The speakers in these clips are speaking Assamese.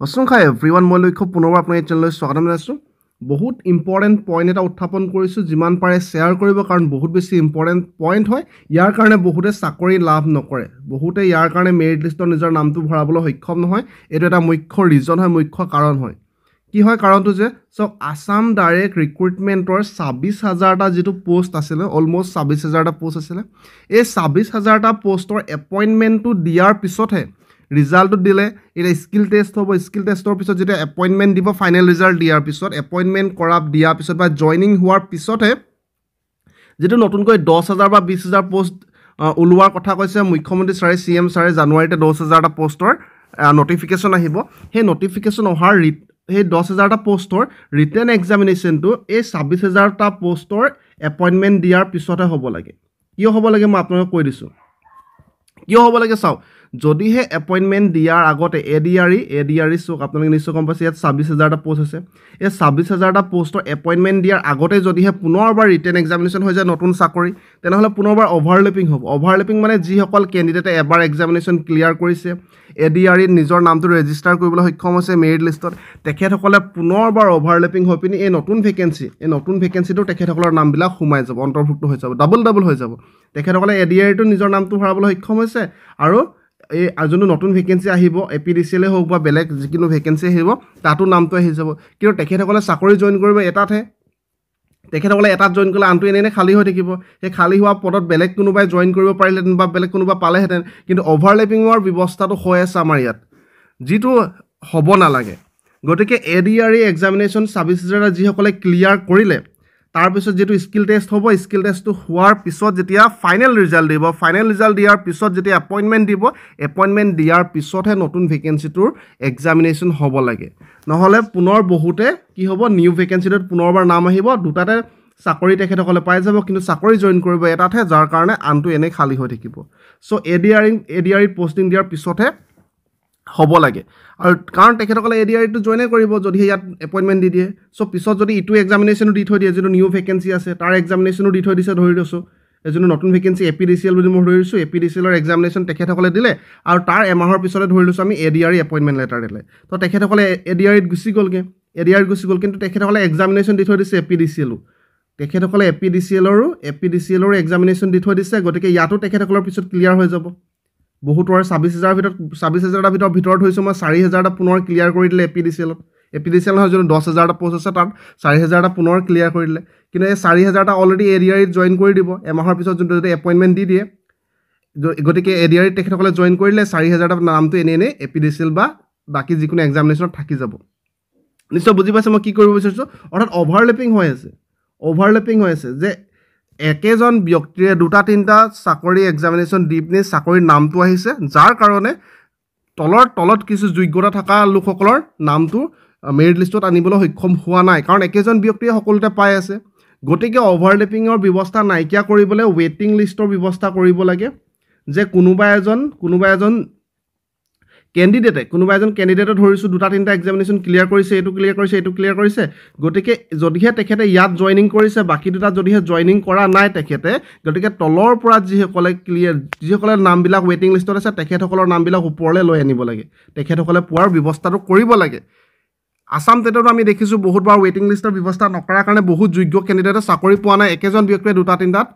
অচংখ্যা এভৰি ওৱান মই লক্ষ্য পুনৰবাৰ আপোনাৰ এই চেনেললৈ স্বাগতম জনাইছোঁ। বহুত ইম্পৰ্টেণ্ট পইণ্ট এটা উত্থাপন কৰিছোঁ যিমান পাৰে শ্বেয়াৰ কৰিব কাৰণ বহুত বেছি ইম্পৰ্টেণ্ট পইণ্ট হয়। ইয়াৰ কাৰণে বহুতে চাকৰি লাভ নকৰে। বহুতে ইয়াৰ কাৰণে মেৰিট লিষ্টত নিজৰ নামটো ভৰাবলৈ সক্ষম নহয়। এইটো এটা মুখ্য ৰিজন হয় মুখ্য কাৰণ হয়। কি হয় কাৰণটো যে চাওক আছাম ডাইৰেক্ট ৰিক্ৰুইটমেণ্টৰ ছাব্বিছ হাজাৰটা যিটো পষ্ট আছিলে অলম'ষ্ট ছাব্বিছ হাজাৰটা পষ্ট আছিলে এই ছাব্বিছ হাজাৰটা পষ্টৰ এপইণ্টমেণ্টটো দিয়াৰ পিছতহে ৰিজাল্টটো দিলে এতিয়া স্কিল টেষ্ট হ'ব স্কিল টেষ্টৰ পিছত যেতিয়া এপইণ্টমেণ্ট দিব ফাইনেল ৰিজাল্ট দিয়াৰ পিছত এপইণ্টমেণ্ট কৰা দিয়াৰ পিছত বা জইনিং হোৱাৰ পিছতহে যিটো নতুনকৈ দহ হাজাৰ বা বিছ হাজাৰ পষ্ট ওলোৱাৰ কথা কৈছে মুখ্যমন্ত্ৰী ছাৰে চি এম ছাৰে জানুৱাৰীতে দহ হাজাৰটা পষ্টৰ নটিফিকেশ্যন আহিব। সেই নটিফিকেশ্যন অহাৰ ৰি সেই দহ হাজাৰটা পষ্টৰ ৰিটেন এক্সামিনেশ্যনটো এই ছাব্বিছ হাজাৰটা পষ্টৰ এপইণ্টমেণ্ট দিয়াৰ পিছতহে হ'ব লাগে। কিয় হ'ব লাগে মই আপোনালোকক কৈ দিছোঁ? কিয় হ'ব লাগে চাওক? যদিহে এপইণ্টমেণ্ট দিয়াৰ আগতে A D R E A D R E চাওক আপোনালোকে নিশ্চয় গম পাইছে ইয়াত ছাব্বিছ হাজাৰটা পষ্ট আছে। এই ছাব্বিছ হাজাৰটা পষ্টৰ এপইণ্টমেণ্ট দিয়াৰ আগতে যদিহে পুনৰবাৰ ৰিটেন এক্সামিনেশ্যন হৈ যায় নতুন চাকৰি তেনেহ'লে পুনৰবাৰ অভাৰলেপিং হ'ব। অভাৰলেপিং মানে যিসকল কেণ্ডিডেটে এবাৰ এক্সামিনেশ্যন ক্লিয়াৰ কৰিছে এ ডি আৰ ইত নিজৰ নামটো ৰেজিষ্টাৰ কৰিবলৈ সক্ষম হৈছে মেৰিট লিষ্টত তেখেতসকলে পুনৰবাৰ অভাৰলেপিং হৈ পিনি এই নতুন ভেকেঞ্চি এই নতুন ভেকেঞ্চিটো তেখেতসকলৰ নামবিলাক সোমাই যাব অন্তৰ্ভুক্ত হৈ যাব ডাবল ডাবল হৈ যাব। তেখেতসকলে এ ডি আৰ ইটো নিজৰ নামটো ভৰাবলৈ সক্ষম হৈছে আৰু এই যোনটো নতুন ভেকেঞ্চি আহিব এ পি ডি চি এলে হওক বা বেলেগ যিকোনো ভেকেঞ্চি আহিব তাতো নামটো আহি যাব। কিন্তু তেখেতসকলে চাকৰি জইন কৰিব এটাতহে। তেখেতসকলে এটাত জইন কৰিলে আনটো এনেই খালী হৈ থাকিব। সেই খালী হোৱা পদত বেলেগ কোনোবাই জইন কৰিব পাৰিলেহেঁতেন বা বেলেগ কোনোবা পালেহেঁতেন কিন্তু অভাৰলেপিঙৰ ব্যৱস্থাটো হৈ আছে আমাৰ ইয়াত। যিটো হ'ব নালাগে। গতিকে A D R E examination ছাব্বিছ হাজাৰ যিসকলে ক্লিয়াৰ কৰিলে তাৰপিছত যিটো স্কিল টেষ্ট হ'ব স্কিল টেষ্টটো হোৱাৰ পিছত যেতিয়া ফাইনেল ৰিজাল্ট দিব ফাইনেল ৰিজাল্ট দিয়াৰ পিছত যেতিয়া এপইণ্টমেণ্ট দিব এপইণ্টমেণ্ট দিয়াৰ পিছতহে নতুন ভেকেঞ্চিটোৰ এক্সামিনেশ্যন হ'ব লাগে। নহ'লে পুনৰ বহুতে কি হ'ব নিউ ভেকেঞ্চিটোত পুনৰবাৰ নাম আহিব দুটাতে চাকৰি তেখেতসকলে পাই যাব কিন্তু চাকৰি জইন কৰিব এটাতহে যাৰ কাৰণে আনটো এনেই খালী হৈ থাকিব। So' A D R A D R it posting দিয়াৰ পিছতহে হ'ব লাগে। আৰু কাৰণ তেখেতসকলে এ ডি আৰ ইটো জইনে কৰিব যদিহে ইয়াত এপইণ্টমেণ্ট দি দিয়ে। চ' পিছত যদি ইটো এক্সামিনেশ্যনো দি থৈ দিয়ে যিটো নিউ ভেকেঞ্চি আছে তাৰ এক্সামিনেশ্যনো দি থৈ দিছে ধৰি লৈছোঁ যোনটো নতুন vacancy A P D C L বুলি মই ধৰি লৈছোঁ এ পি ডি চি এলৰ এক্সামিনেশ্যন তেখেতসকলে দিলে আৰু তাৰ এমাহৰ পিছতে ধৰি লৈছোঁ আমি A D R appointment letter দিলে। তো তেখেতসকলে এ ডি আৰ ইত গুচি গ'লগৈ। এ ডি আৰ গুচি গ'ল কিন্তু তেখেতসকলে এক্সামিনেশ্যন দি থৈ দিছে এ পি ডি চি এলো তেখেতসকলে এ পি ডি চি এলৰো এ পি ডি চি এলৰো এক্সামিনেশ্যন দি থৈ দিছে গতিকে ইয়াতো তেখেতসকলৰ পিছত ক্লিয়াৰ হৈ যাব। বহুতৰ ছাব্বিছ হাজাৰৰ ভিতৰত ছাব্বিছ হাজাৰটা ভিতৰত ভিতৰত ধৰিছোঁ মই চাৰি হাজাৰটা পুনৰ ক্লিয়াৰ কৰি দিলে এ পি ডি চি এলত A P D C L নহয় যোনটো দহ হাজাৰটা পষ্ট আছে তাত চাৰি হাজাৰটা পুনৰ ক্লিয়াৰ কৰি দিলে। কিন্তু এই চাৰি হাজাৰটা অলৰেডি এ ডি আৰ ইত জইন কৰি দিব। এমাহৰ পিছত যোনটো যদি এপইণ্টমেণ্ট দি দিয়ে গতিকে এ ডি আৰ ইত তেখেতসকলে জইন কৰিলে চাৰি হাজাৰটা নামটো এনেই এনেই A P D C L বা বাকী যিকোনো এক্সামিনেশ্যনত থাকি যাব। নিশ্চয় বুজি পাইছে মই কি কৰিব বিচাৰিছোঁ? অৰ্থাৎ অভাৰলেপিং হৈ আছে। অভাৰলেপিং হৈ আছে যে একেজন ব্যক্তিৰে দুটা তিনিটা চাকৰি এক্সামিনেশ্যন দি পিনি চাকৰিৰ নামটো আহিছে যাৰ কাৰণে তলৰ তলত কিছু যোগ্যতা থকা লোকসকলৰ নামটো মেৰিট লিষ্টত আনিবলৈ সক্ষম হোৱা নাই। কাৰণ একেজন ব্যক্তিয়ে সকলোতে পাই আছে। গতিকে অভাৰলেপিঙৰ ব্যৱস্থা নাইকিয়া কৰিবলৈ ৱেইটিং লিষ্টৰ ব্যৱস্থা কৰিব লাগে। যে কোনোবা এজন কোনোবা এজন কেণ্ডিডেটে কোনোবা এজন কেণ্ডিডেটে ধৰিছোঁ দুটা তিনিটা এক্সামিনেশ্যন ক্লিয়াৰ কৰিছে এইটো ক্লিয়াৰ কৰিছে এইটো ক্লিয়াৰ কৰিছে গতিকে যদিহে তেখেতে ইয়াত জইনিং কৰিছে বাকী দুটাত যদিহে জইনিং কৰা নাই তেখেতে গতিকে তলৰ পৰা যিসকলে ক্লিয়াৰ যিসকলে নামবিলাক ৱেইটিং লিষ্টত আছে তেখেতসকলৰ নামবিলাক ওপৰলৈ লৈ আনিব লাগে। তেখেতসকলে পোৱাৰ ব্যৱস্থাটো কৰিব লাগে। আছাম টেটতো আমি দেখিছোঁ বহুতবাৰ ৱেইটিং লিষ্টৰ ব্যৱস্থা নকৰাৰ কাৰণে বহুত যোগ্য কেণ্ডিডেটে চাকৰি পোৱা নাই একেজন ব্যক্তিয়ে দুটা তিনিটাত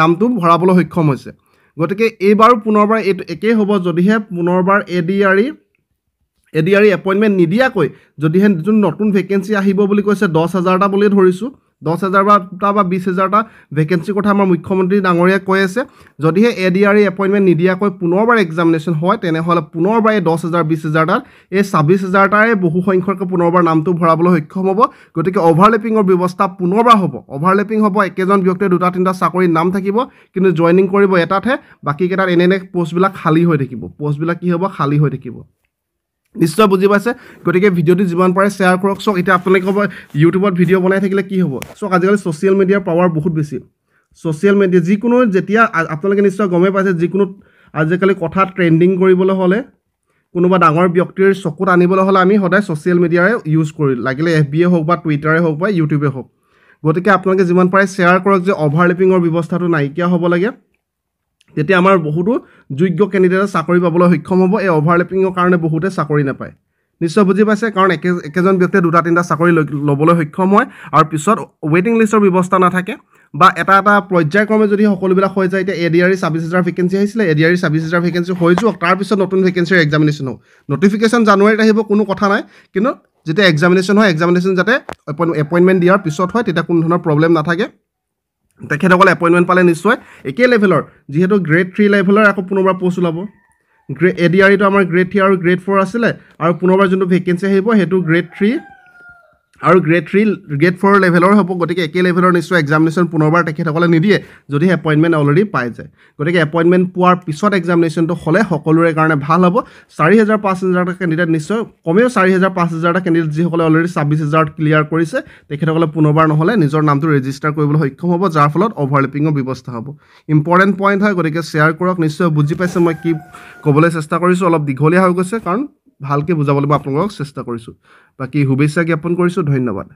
নামটো ভৰাবলৈ সক্ষম হৈছে। গতিকে এইবাৰো পুনৰবাৰ এইটো একেই হ'ব যদিহে পুনৰবাৰ A D R E A D R E appointment নিদিয়াকৈ যদিহে যোন নতুন ভেকেঞ্চি আহিব বুলি কৈছে দহ হাজাৰটা বুলিয়ে ধৰিছোঁ। দহ হাজাৰটা বা বিছ হাজাৰটা ভেকেঞ্চিৰ কথা আমাৰ মুখ্যমন্ত্ৰী ডাঙৰীয়াই কৈ আছে। যদিহে A D R E appointment নিদিয়াকৈ পুনৰবাৰ এক্সামিনেশ্যন হয় তেনেহ'লে পুনৰবাৰ এই দহ হাজাৰ বিছ হাজাৰটাত এই ছাব্বিছ হাজাৰটাৰে বহু সংখ্যকে পুনৰবাৰ নামটো ভৰাবলৈ সক্ষম হ'ব। গতিকে অভাৰলেপিঙৰ ব্যৱস্থা পুনৰবাৰ হ'ব। অভাৰলেপিং হ'ব একেজন ব্যক্তিয়ে দুটা তিনিটা চাকৰিৰ নাম থাকিব কিন্তু জইনিং কৰিব এটাতহে বাকীকেইটাত এনে এনে পষ্টবিলাক খালী হৈ থাকিব। পষ্টবিলাক কি হ'ব? খালী হৈ থাকিব। নিশ্চয় বুজি পাইছে। গতিকে ভিডিঅ'টো যিমান পাৰে শ্বেয়াৰ কৰক। চাওক এতিয়া আপোনালোকে ক'ব ইউটিউবত ভিডিঅ' বনাই থাকিলে কি হ'ব? চাওক আজিকালি ছ'চিয়েল মিডিয়াৰ পাৱাৰ বহুত বেছি। ছ'চিয়েল মিডিয়া যিকোনো যেতিয়া আপোনালোকে নিশ্চয় গমেই পাইছে যিকোনো আজিকালি কথা ট্ৰেণ্ডিং কৰিবলৈ হ'লে কোনোবা ডাঙৰ ব্যক্তিৰ চকুত আনিবলৈ হ'লে আমি সদায় ছ'চিয়েল মিডিয়াৰে ইউজ কৰি লাগিলে এফ বিয়ে হওক বা টুইটাৰে হওক বা ইউটিউবে হওক। গতিকে আপোনালোকে যিমান পাৰে শ্বেয়াৰ কৰক যে অভাৰলেপিঙৰ ব্যৱস্থাটো নাইকিয়া হ'ব লাগে। তেতিয়া আমাৰ বহুতো যোগ্য কেণ্ডিডেটে চাকৰি পাবলৈ সক্ষম হ'ব এই অভাৰলেপিঙৰ কাৰণে বহুতে চাকৰি নাপায়। নিশ্চয় বুজি পাইছে? কাৰণ একে একেজন ব্যক্তিয়ে দুটা তিনিটা চাকৰি ল'বলৈ সক্ষম হয় আৰু পিছত ৱেইটিং লিষ্টৰ ব্যৱস্থা নাথাকে বা এটা এটা পৰ্যায়ক্ৰমে যদি সকলোবিলাক হৈ যায় এতিয়া এ ডি আৰ ই ছাব্বিছ হাজাৰ ভেকেঞ্চি আহিছিলে এ ডি আৰ ই ছাব্বিছ হাজাৰ ভেকেঞ্চি হৈ যাওক তাৰপিছত নতুন ভেকেঞ্চিৰ এক্সামিনেশ্যন হওক নটিফিকেশ্যন জানুৱাৰীত আহিব কোনো কথা নাই। কিন্তু যেতিয়া এক্সামিনেশ্যন হয় এক্সামিনেশ্যন যাতে এপইণ্টমেণ্ট দিয়াৰ পিছত হয় তেতিয়া কোনো ধৰণৰ প্ৰব্লেম নাথাকে। তেখেতসকলে এপইণ্টমেণ্ট পালে নিশ্চয়। একে লেভেলৰ যিহেতু গ্ৰেড থ্ৰী লেভেলৰ আকৌ পুনৰবাৰ পষ্ট ওলাব। গ্ৰে এ ডি আৰ ইটো আমাৰ গ্ৰেড থ্ৰী আৰু গ্ৰেড ফ'ৰ আছিলে আৰু পুনৰবাৰ যোনটো ভেকেঞ্চি আহিব সেইটো গ্ৰেড থ্ৰী আৰু গ্ৰেড থ্ৰী গ্ৰেড ফ'ৰ লেভেলৰ হ'ব গতিকে একে লেভেলৰ নিশ্চয় এক্সামিনেশ্যন পুনৰবাৰ তেখেতসকলে নিদিয়ে যদিহে এপইণ্টমেণ্ট অলৰেডি পাই যায়। গতিকে এপইণ্টমেণ্ট পোৱাৰ পিছত এক্সামিনেশ্যনটো হ'লে সকলোৰে কাৰণে ভাল হ'ব। চাৰি হাজাৰ পাঁচ হাজাৰটা কেণ্ডিডেট নিশ্চয় কমেও চাৰি হাজাৰ পাঁচ হাজাৰটা কেণ্ডিডেট যিসকলে অলৰেডি ছাব্বিছ হাজাৰত ক্লিয়াৰ কৰিছে তেখেতসকলে পুনৰবাৰ নহ'লে নিজৰ নামটো ৰেজিষ্টাৰ কৰিবলৈ সক্ষম হ'ব যাৰ ফলত অভাৰলেপিঙৰ ব্যৱস্থা হ'ব। ইম্পৰ্টেণ্ট পইণ্ট হয় গতিকে শ্বেয়াৰ কৰক নিশ্চয় বুজি পাইছে মই কি ক'বলৈ চেষ্টা কৰিছোঁ অলপ দীঘলীয়া হৈ গৈছে কাৰণ ভালকৈ বুজাবলৈ মই আপোনালোকক চেষ্টা কৰিছোঁ। বাকী শুভেচ্ছা জ্ঞাপন কৰিছোঁ ধন্যবাদ।